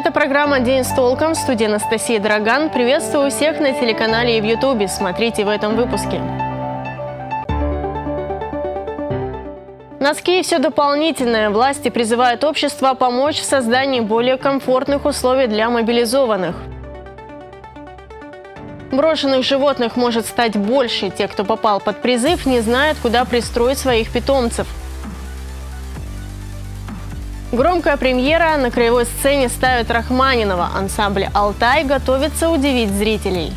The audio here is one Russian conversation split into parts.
Это программа «День с толком» в студии Анастасия Драган. Приветствую всех на телеканале и в Ютубе. Смотрите в этом выпуске. Носки и все дополнительное. Власти призывают общество помочь в создании более комфортных условий для мобилизованных. Брошенных животных может стать больше. Те, кто попал под призыв, не знают, куда пристроить своих питомцев. Громкая премьера на краевой сцене ставит Рахманинова. Ансамбль «Алтай» готовится удивить зрителей.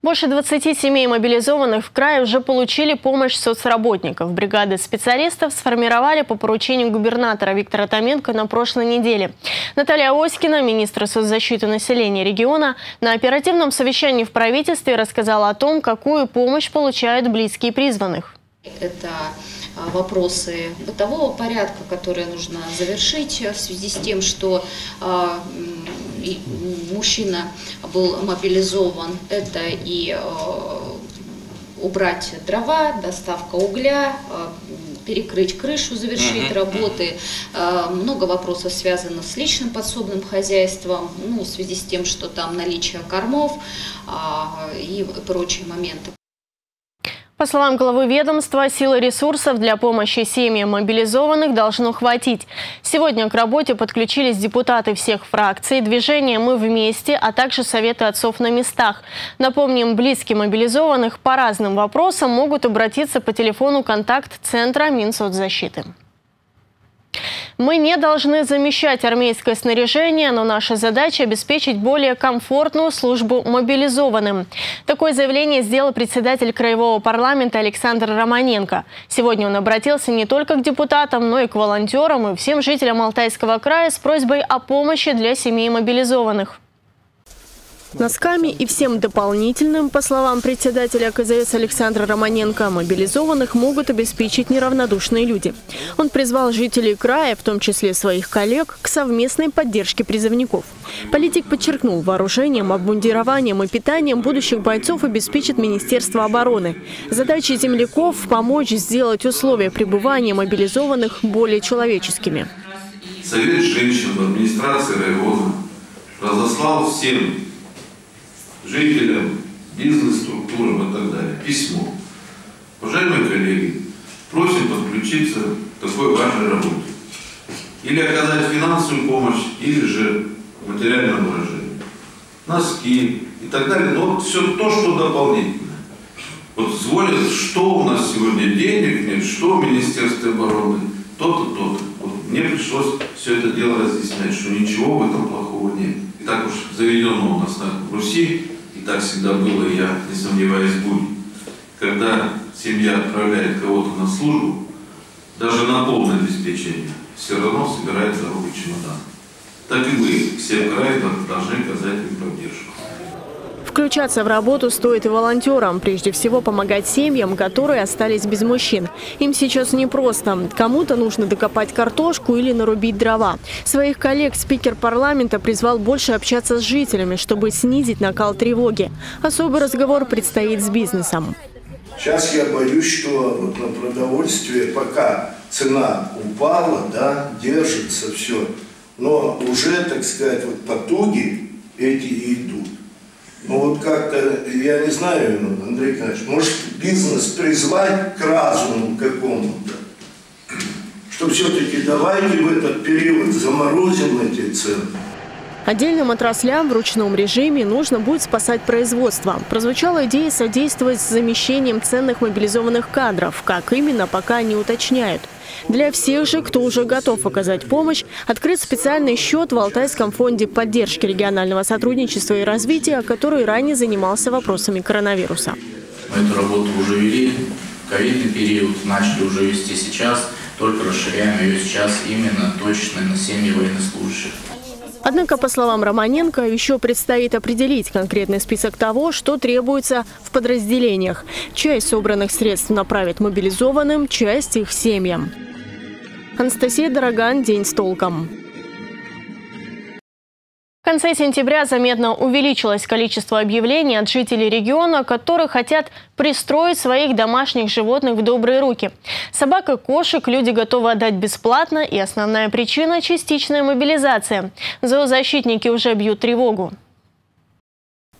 Больше 20 семей мобилизованных в крае уже получили помощь соцработников. Бригады специалистов сформировали по поручению губернатора Виктора Томенко на прошлой неделе. Наталья Оськина, министр соцзащиты населения региона, на оперативном совещании в правительстве рассказала о том, какую помощь получают близкие призванных. Это а, вопросы бытового порядка, которые нужно завершить в связи с тем, что а, мужчина был мобилизован. Это и а, убрать дрова, доставка угля, перекрыть крышу, завершить работы. Много вопросов связано с личным подсобным хозяйством, ну, в связи с тем, что там наличие кормов и прочие моменты. По словам главы ведомства, силы ресурсов для помощи семьям мобилизованных должно хватить. Сегодня к работе подключились депутаты всех фракций, движение «Мы вместе», а также советы отцов на местах. Напомним, близкие мобилизованных по разным вопросам могут обратиться по телефону контакт-центра Минсоцзащиты. Мы не должны замещать армейское снаряжение, но наша задача – обеспечить более комфортную службу мобилизованным. Такое заявление сделал председатель Краевого парламента Александр Романенко. Сегодня он обратился не только к депутатам, но и к волонтерам и всем жителям Алтайского края с просьбой о помощи для семей мобилизованных. Носками и всем дополнительным, по словам председателя КЗС Александра Романенко, мобилизованных могут обеспечить неравнодушные люди. Он призвал жителей края, в том числе своих коллег, к совместной поддержке призывников. Политик подчеркнул, вооружением, обмундированием и питанием будущих бойцов обеспечит Министерство обороны. Задача земляков – помочь сделать условия пребывания мобилизованных более человеческими. Совет женщин в администрации района разослал всем жителям, бизнес-структурам и так далее. Письмо. Уважаемые коллеги, просим подключиться к такой важной работе. Или оказать финансовую помощь, или же материальное выражение. Носки и так далее. Но все то, что дополнительно. Вот звонят, что у нас сегодня денег нет, что в Министерстве обороны, то-то, то-то. Вот мне пришлось все это дело разъяснять, что ничего в этом плохого нет. И так уж заведено у нас на Руси, так всегда было, и я не сомневаюсь, будет. Когда семья отправляет кого-то на службу, даже на полное обеспечение, все равно собирает за руки чемодан. Так и мы все в крае должны оказать им поддержку. Включаться в работу стоит и волонтерам. Прежде всего помогать семьям, которые остались без мужчин. Им сейчас непросто. Кому-то нужно докопать картошку или нарубить дрова. Своих коллег спикер парламента призвал больше общаться с жителями, чтобы снизить накал тревоги. Особый разговор предстоит с бизнесом. Сейчас я боюсь, что вот на продовольствие пока цена упала, да, держится все, но уже, так сказать, вот потуги эти идут. Ну вот как-то, я не знаю, Андрей Николаевич, может бизнес призвать к разуму какому-то, что все-таки давайте в этот период заморозим эти цены. Отдельным отраслям в ручном режиме нужно будет спасать производство. Прозвучала идея содействовать с замещением ценных мобилизованных кадров. Как именно, пока не уточняют. Для всех же, кто уже готов оказать помощь, открыт специальный счет в Алтайском фонде поддержки регионального сотрудничества и развития, который ранее занимался вопросами коронавируса. Мы эту работу уже вели, ковидный период начали уже вести сейчас, только расширяем ее сейчас именно точно на семьи военнослужащих. Однако, по словам Романенко, еще предстоит определить конкретный список того, что требуется в подразделениях. Часть собранных средств направит мобилизованным, часть их семьям. Анастасия Дороган, День с толком. Конце сентября заметно увеличилось количество объявлений от жителей региона, которые хотят пристроить своих домашних животных в добрые руки. Собак и кошек люди готовы отдать бесплатно, и основная причина – частичная мобилизация. Зоозащитники уже бьют тревогу.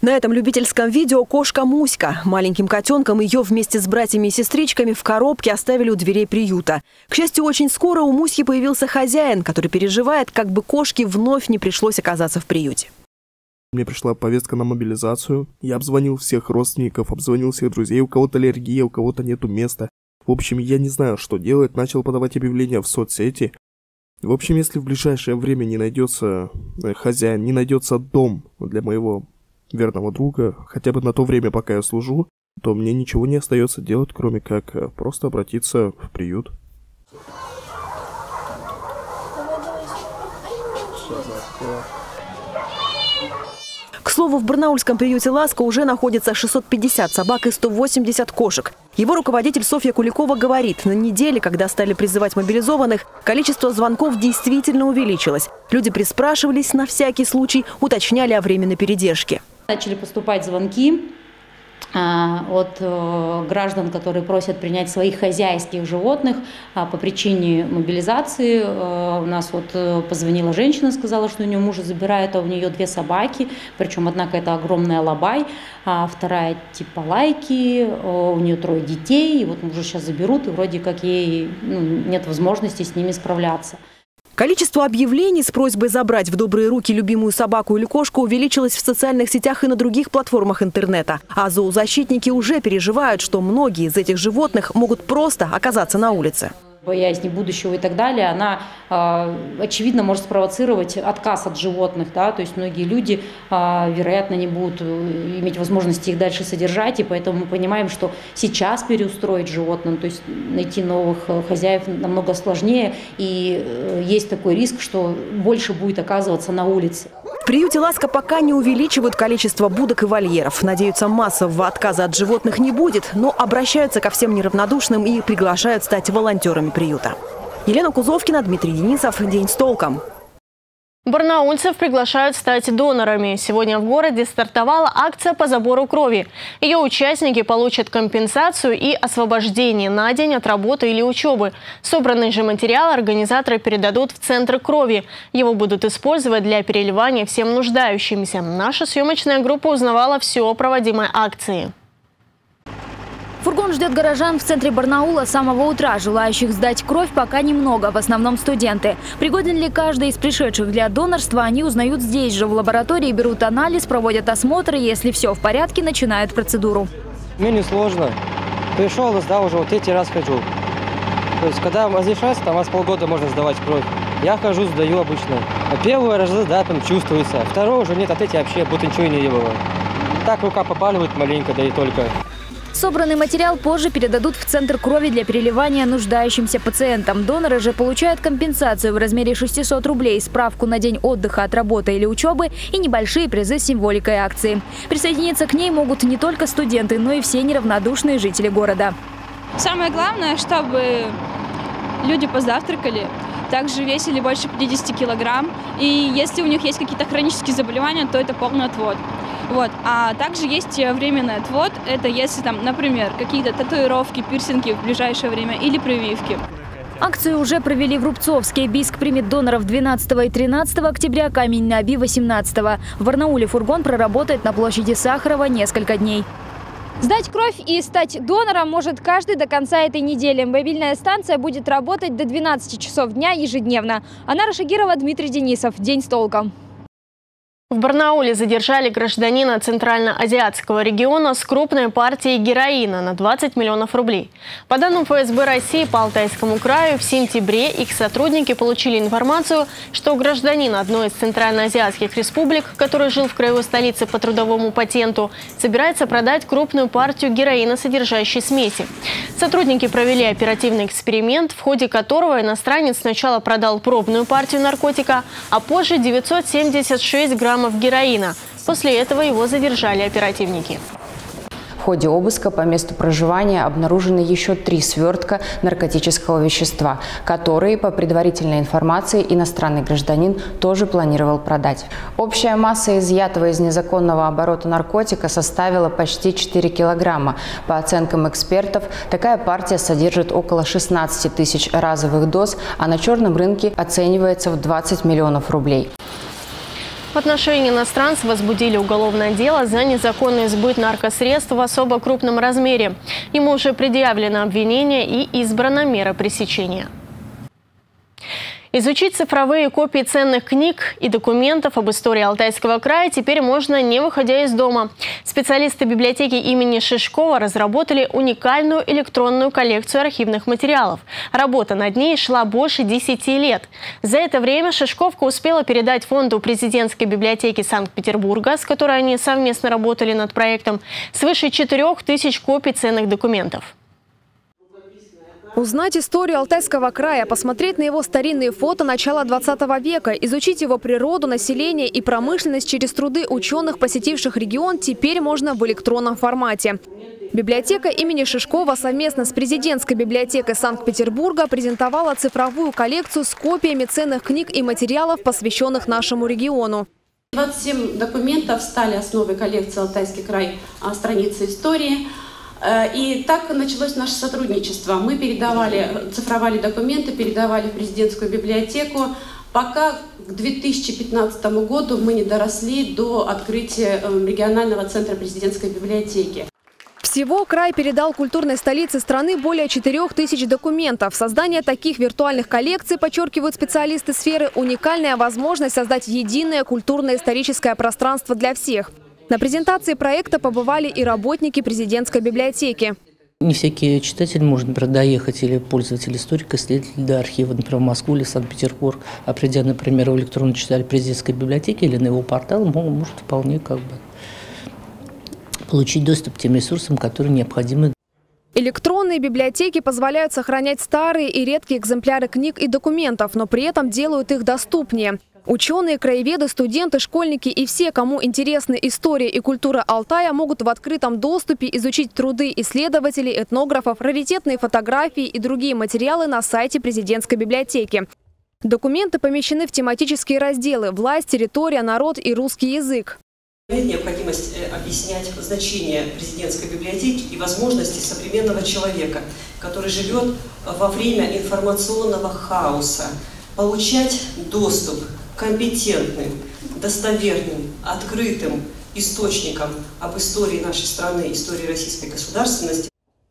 На этом любительском видео кошка Муська. Маленьким котенком ее вместе с братьями и сестричками в коробке оставили у дверей приюта. К счастью, очень скоро у Муськи появился хозяин, который переживает, как бы кошке вновь не пришлось оказаться в приюте. Мне пришла повестка на мобилизацию. Я обзвонил всех родственников, обзвонил всех друзей. У кого-то аллергия, у кого-то нету места. В общем, я не знаю, что делать. Начал подавать объявления в соцсети. В общем, если в ближайшее время не найдется э, хозяин, не найдется дом для моего верного друга, хотя бы на то время, пока я служу, то мне ничего не остается делать, кроме как э, просто обратиться в приют. К слову, в барнаульском приюте «Ласка» уже находится 650 собак и 180 кошек. Его руководитель Софья Куликова говорит, на неделе, когда стали призывать мобилизованных, количество звонков действительно увеличилось. Люди приспрашивались на всякий случай, уточняли о временной передержке. Начали поступать звонки а, от э, граждан, которые просят принять своих хозяйских животных а, по причине мобилизации. Э, у нас вот э, позвонила женщина, сказала, что у нее мужа забирают, а у нее две собаки, причем одна какая-то огромная лабай, а вторая типа лайки, у нее трое детей, и вот мужа сейчас заберут, и вроде как ей ну, нет возможности с ними справляться. Количество объявлений с просьбой забрать в добрые руки любимую собаку или кошку увеличилось в социальных сетях и на других платформах интернета. А зоозащитники уже переживают, что многие из этих животных могут просто оказаться на улице боязни будущего и так далее, она, а, очевидно, может спровоцировать отказ от животных. Да? То есть многие люди, а, вероятно, не будут э, иметь возможности их дальше содержать, и поэтому мы понимаем, что сейчас переустроить животным, то есть найти новых э, хозяев намного сложнее, и э, есть такой риск, что больше будет оказываться на улице. В приюте «Ласка» пока не увеличивают количество будок и вольеров. Надеются, массового отказа от животных не будет, но обращаются ко всем неравнодушным и приглашают стать волонтерами приюта. Елена Кузовкина, Дмитрий Денисов. День с толком. Барнаульцев приглашают стать донорами. Сегодня в городе стартовала акция по забору крови. Ее участники получат компенсацию и освобождение на день от работы или учебы. Собранный же материал организаторы передадут в Центр крови. Его будут использовать для переливания всем нуждающимся. Наша съемочная группа узнавала все о проводимой акции. Фургон ждет горожан в центре Барнаула с самого утра. Желающих сдать кровь пока немного, в основном студенты. Пригоден ли каждый из пришедших для донорства, они узнают здесь же. В лаборатории берут анализ, проводят осмотры. Если все в порядке, начинают процедуру. Мне не сложно. Пришел, сдал уже, вот третий раз хожу. То есть, когда разрешается, там раз полгода можно сдавать кровь. Я хожу, сдаю обычно. А первый раз, да, там чувствуется. Второй уже нет, а третий вообще будто ничего и не было. Так рука попаливает маленько, да и только. Собранный материал позже передадут в Центр крови для переливания нуждающимся пациентам. Доноры же получают компенсацию в размере 600 рублей, справку на день отдыха от работы или учебы и небольшие призы с символикой акции. Присоединиться к ней могут не только студенты, но и все неравнодушные жители города. Самое главное, чтобы люди позавтракали, также весили больше 50 килограмм. И если у них есть какие-то хронические заболевания, то это полный отвод. Вот. А также есть временный отвод. Это если там, например, какие-то татуировки, пирсинги в ближайшее время или прививки. Акцию уже провели в Рубцовске. Биск примет доноров 12 и 13 октября, Камень на Оби 18. В Барнауле фургон проработает на площади Сахарова несколько дней. Сдать кровь и стать донором может каждый до конца этой недели. Мобильная станция будет работать до 12 часов дня ежедневно. Анара Шагирова, Дмитрий Денисов. День с толком. В Барнауле задержали гражданина Центральноазиатского региона с крупной партией героина на 20 миллионов рублей. По данным ФСБ России по Алтайскому краю, в сентябре их сотрудники получили информацию, что гражданин одной из центральноазиатских республик, который жил в краевой столице по трудовому патенту, собирается продать крупную партию героина, содержащей смеси. Сотрудники провели оперативный эксперимент, в ходе которого иностранец сначала продал пробную партию наркотика, а позже 976 граммов героина. После этого его задержали оперативники. ходе обыска по месту проживания обнаружены еще три свертка наркотического вещества, которые, по предварительной информации, иностранный гражданин тоже планировал продать. Общая масса изъятого из незаконного оборота наркотика составила почти 4 килограмма. По оценкам экспертов, такая партия содержит около 16 тысяч разовых доз, а на черном рынке оценивается в 20 миллионов рублей. В отношении иностранцев возбудили уголовное дело за незаконный сбыт наркосредств в особо крупном размере. Ему уже предъявлено обвинение и избрана мера пресечения. Изучить цифровые копии ценных книг и документов об истории Алтайского края теперь можно, не выходя из дома. Специалисты библиотеки имени Шишкова разработали уникальную электронную коллекцию архивных материалов. Работа над ней шла больше 10 лет. За это время Шишковка успела передать фонду президентской библиотеки Санкт-Петербурга, с которой они совместно работали над проектом, свыше 4 тысяч копий ценных документов. Узнать историю Алтайского края, посмотреть на его старинные фото начала 20 века, изучить его природу, население и промышленность через труды ученых, посетивших регион, теперь можно в электронном формате. Библиотека имени Шишкова совместно с президентской библиотекой Санкт-Петербурга презентовала цифровую коллекцию с копиями ценных книг и материалов, посвященных нашему региону. 27 документов стали основой коллекции «Алтайский край. Страницы истории». Э, и так началось наше сотрудничество. Мы передавали, цифровали документы, передавали в президентскую библиотеку, пока к 2015 году мы не доросли до открытия э, регионального центра президентской библиотеки. Всего край передал культурной столице страны более 4 тысяч документов. Создание таких виртуальных коллекций, подчеркивают специалисты сферы, уникальная возможность создать единое культурно-историческое пространство для всех. На презентации проекта побывали и работники президентской библиотеки. Не всякий читатель может например, доехать или пользователь историка, исследователь до архива, например, в Москву или Санкт-Петербург, а придя, например, в электронный читатель президентской библиотеки или на его портал, может вполне как бы получить доступ к тем ресурсам, которые необходимы Электронные библиотеки позволяют сохранять старые и редкие экземпляры книг и документов, но при этом делают их доступнее. Ученые, краеведы, студенты, школьники и все, кому интересны история и культура Алтая, могут в открытом доступе изучить труды исследователей, этнографов, раритетные фотографии и другие материалы на сайте президентской библиотеки. Документы помещены в тематические разделы «Власть», «Территория», «Народ» и «Русский язык». Необходимость э, объяснять значение президентской библиотеки и возможности современного человека, который живет во время информационного хаоса, получать доступ компетентным, достоверным, открытым источником об истории нашей страны, истории российской государственности.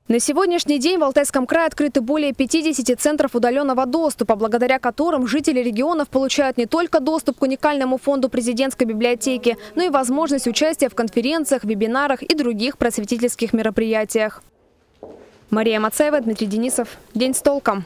На сегодняшний день в Алтайском крае открыты более 50 центров удаленного доступа, благодаря которым жители регионов получают не только доступ к уникальному фонду президентской библиотеки, но и возможность участия в конференциях, вебинарах и других просветительских мероприятиях. Мария Мацаева, Дмитрий Денисов. День с толком.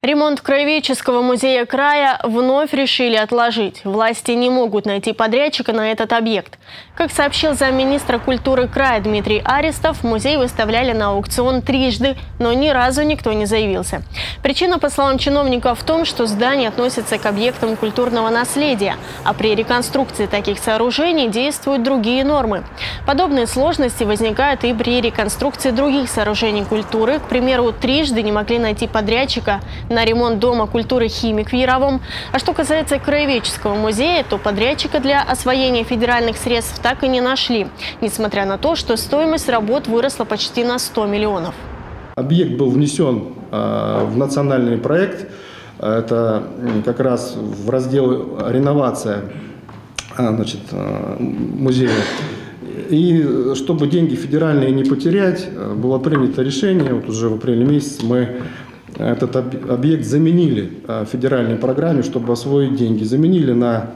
Ремонт Краеведческого музея края вновь решили отложить. Власти не могут найти подрядчика на этот объект. Как сообщил замминистра культуры края Дмитрий Арестов, музей выставляли на аукцион трижды, но ни разу никто не заявился. Причина, по словам чиновников, в том, что здание относится к объектам культурного наследия, а при реконструкции таких сооружений действуют другие нормы. Подобные сложности возникают и при реконструкции других сооружений культуры. К примеру, трижды не могли найти подрядчика на ремонт Дома культуры «Химик» в Яровом. А что касается Краеведческого музея, то подрядчика для освоения федеральных средств так и не нашли, несмотря на то, что стоимость работ выросла почти на 100 миллионов. Объект был внесен э, в национальный проект. Это как раз в раздел реновация э, значит, э, музея. И чтобы деньги федеральные не потерять, было принято решение, вот уже в апреле месяце мы этот объект заменили э, федеральной программе, чтобы освоить деньги. Заменили на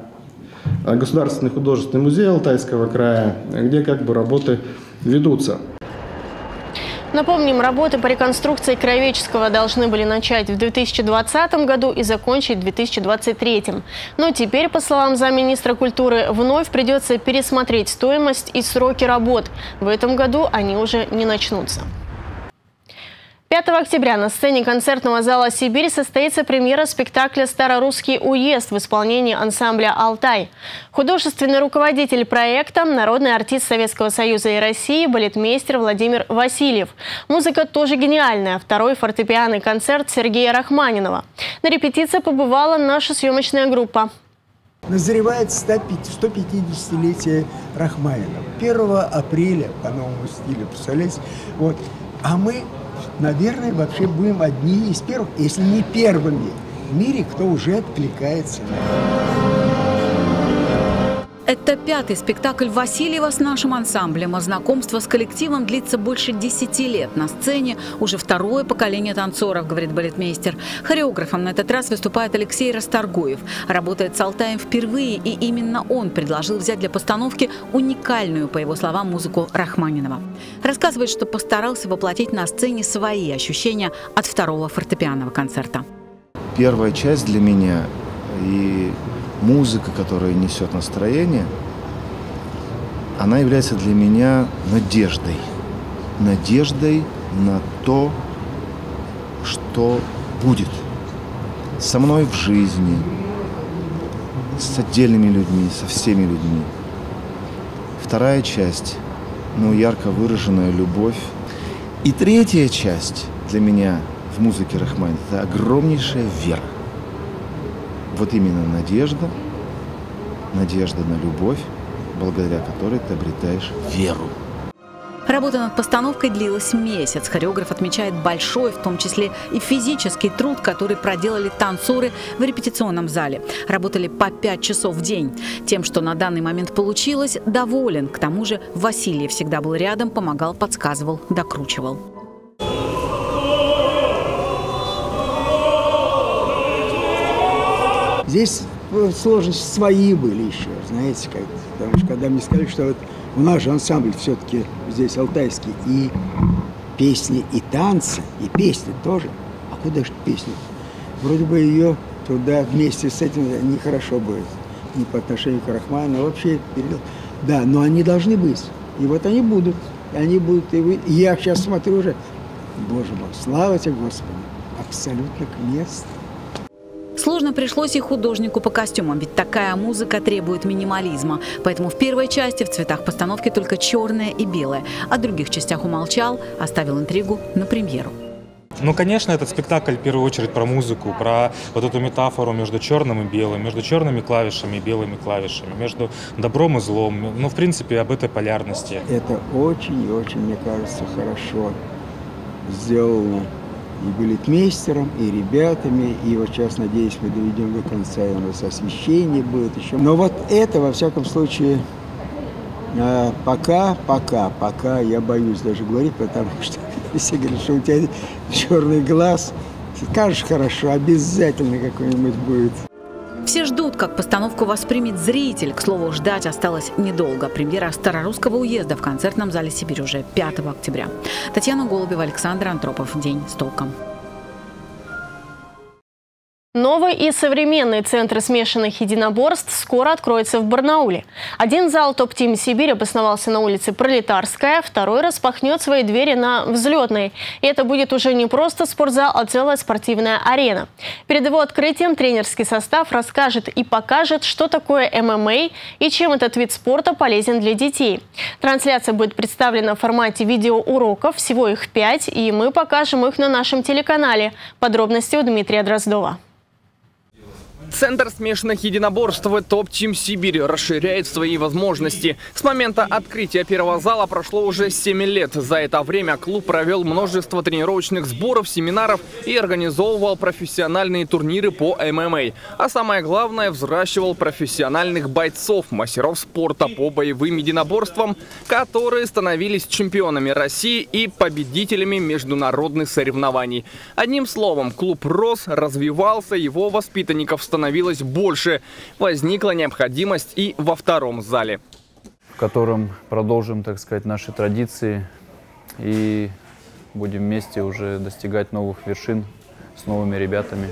э, Государственный художественный музей Алтайского края, где как бы работы ведутся. Напомним, работы по реконструкции Краеведческого должны были начать в 2020 году и закончить в 2023. Но теперь, по словам замминистра культуры, вновь придется пересмотреть стоимость и сроки работ. В этом году они уже не начнутся. 5 октября на сцене концертного зала «Сибирь» состоится премьера спектакля «Старорусский уезд» в исполнении ансамбля «Алтай». Художественный руководитель проекта – народный артист Советского Союза и России, балетмейстер Владимир Васильев. Музыка тоже гениальная. Второй фортепианный концерт Сергея Рахманинова. На репетиции побывала наша съемочная группа. Назревает 150-летие Рахманинова. 1 апреля по новому стилю, представляете? Вот. А мы, наверное, вообще будем одни из первых, если не первыми в мире, кто уже откликается на это. Это пятый спектакль Васильева с нашим ансамблем, а знакомство с коллективом длится больше десяти лет. На сцене уже второе поколение танцоров, говорит балетмейстер. Хореографом на этот раз выступает Алексей Расторгуев. Работает с Алтаем впервые, и именно он предложил взять для постановки уникальную, по его словам, музыку Рахманинова. Рассказывает, что постарался воплотить на сцене свои ощущения от второго фортепианного концерта. Первая часть для меня и музыка, которая несет настроение, она является для меня надеждой. Надеждой на то, что будет со мной в жизни, с отдельными людьми, со всеми людьми. Вторая часть, ну, ярко выраженная любовь. И третья часть для меня в музыке Рахманинова – это огромнейшая вера вот именно надежда, надежда на любовь, благодаря которой ты обретаешь веру. Работа над постановкой длилась месяц. Хореограф отмечает большой, в том числе и физический труд, который проделали танцоры в репетиционном зале. Работали по пять часов в день. Тем, что на данный момент получилось, доволен. К тому же Василий всегда был рядом, помогал, подсказывал, докручивал. Здесь ну, сложности свои были еще, знаете, как, потому что когда мне сказали, что вот у нас же ансамбль все-таки здесь алтайский, и песни, и танцы, и песни тоже. А куда же песни? Вроде бы ее туда вместе с этим нехорошо будет. Не по отношению к Рахману, а вообще Да, но они должны быть. И вот они будут. И они будут. И вы... Я сейчас смотрю уже, Боже мой, слава тебе, Господи, абсолютно к месту. Сложно пришлось и художнику по костюмам, ведь такая музыка требует минимализма. Поэтому в первой части в цветах постановки только черное и белое. О других частях умолчал, оставил интригу на премьеру. Ну, конечно, этот спектакль в первую очередь про музыку, про вот эту метафору между черным и белым, между черными клавишами и белыми клавишами, между добром и злом. Ну, в принципе, об этой полярности. Это очень и очень, мне кажется, хорошо сделано и балетмейстером, и ребятами, и вот сейчас, надеюсь, мы доведем до конца, и у нас освещение будет еще. Но вот это, во всяком случае, а, пока, пока, пока я боюсь даже говорить, потому что все говорят, что у тебя черный глаз, скажешь хорошо, обязательно какой-нибудь будет. Как постановку воспримет зритель. К слову, ждать осталось недолго. Премьера Старорусского уезда в концертном зале «Сибирь» уже 5 октября. Татьяна Голубева, Александр Антропов. День с толком. Новый и современный центр смешанных единоборств скоро откроется в Барнауле. Один зал «Топ-Тим Сибирь» обосновался на улице Пролетарская, второй распахнет свои двери на Взлетной. И это будет уже не просто спортзал, а целая спортивная арена. Перед его открытием тренерский состав расскажет и покажет, что такое ММА и чем этот вид спорта полезен для детей. Трансляция будет представлена в формате видеоуроков, всего их пять, и мы покажем их на нашем телеканале. Подробности у Дмитрия Дроздова. Центр смешанных единоборств ТОП Тим Сибирь расширяет свои возможности. С момента открытия первого зала прошло уже 7 лет. За это время клуб провел множество тренировочных сборов, семинаров и организовывал профессиональные турниры по ММА. А самое главное, взращивал профессиональных бойцов, мастеров спорта по боевым единоборствам, которые становились чемпионами России и победителями международных соревнований. Одним словом, клуб рос, развивался, его воспитанников становилось становилось больше. Возникла необходимость и во втором зале. В котором продолжим, так сказать, наши традиции и будем вместе уже достигать новых вершин с новыми ребятами.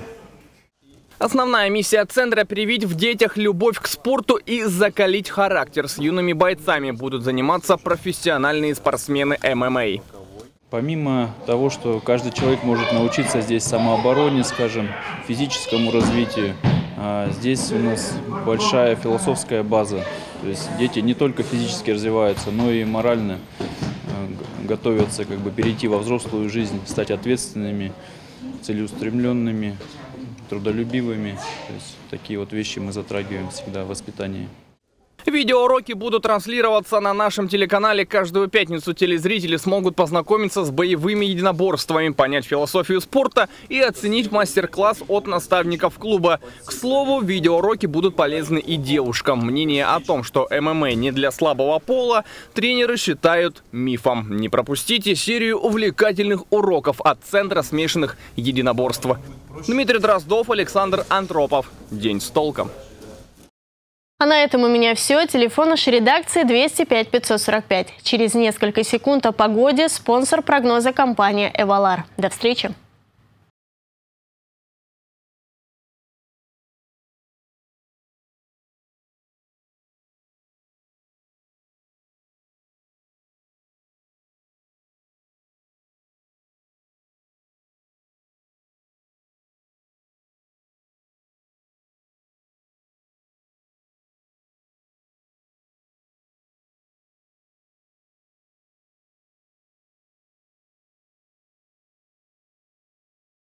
Основная миссия центра – привить в детях любовь к спорту и закалить характер. С юными бойцами будут заниматься профессиональные спортсмены ММА. Помимо того, что каждый человек может научиться здесь самообороне, скажем, физическому развитию, здесь у нас большая философская база. То есть дети не только физически развиваются, но и морально а, готовятся как бы перейти во взрослую жизнь, стать ответственными, целеустремленными, трудолюбивыми. То есть такие вот вещи мы затрагиваем всегда в воспитании. Видеоуроки будут транслироваться на нашем телеканале. Каждую пятницу телезрители смогут познакомиться с боевыми единоборствами, понять философию спорта и оценить мастер-класс от наставников клуба. К слову, видеоуроки будут полезны и девушкам. Мнение о том, что ММА не для слабого пола, тренеры считают мифом. Не пропустите серию увлекательных уроков от Центра смешанных единоборств. Дмитрий Дроздов, Александр Антропов. День с толком. А на этом у меня все. Телефон нашей редакции 205 545. Через несколько секунд о погоде спонсор прогноза компания «Эвалар». До встречи.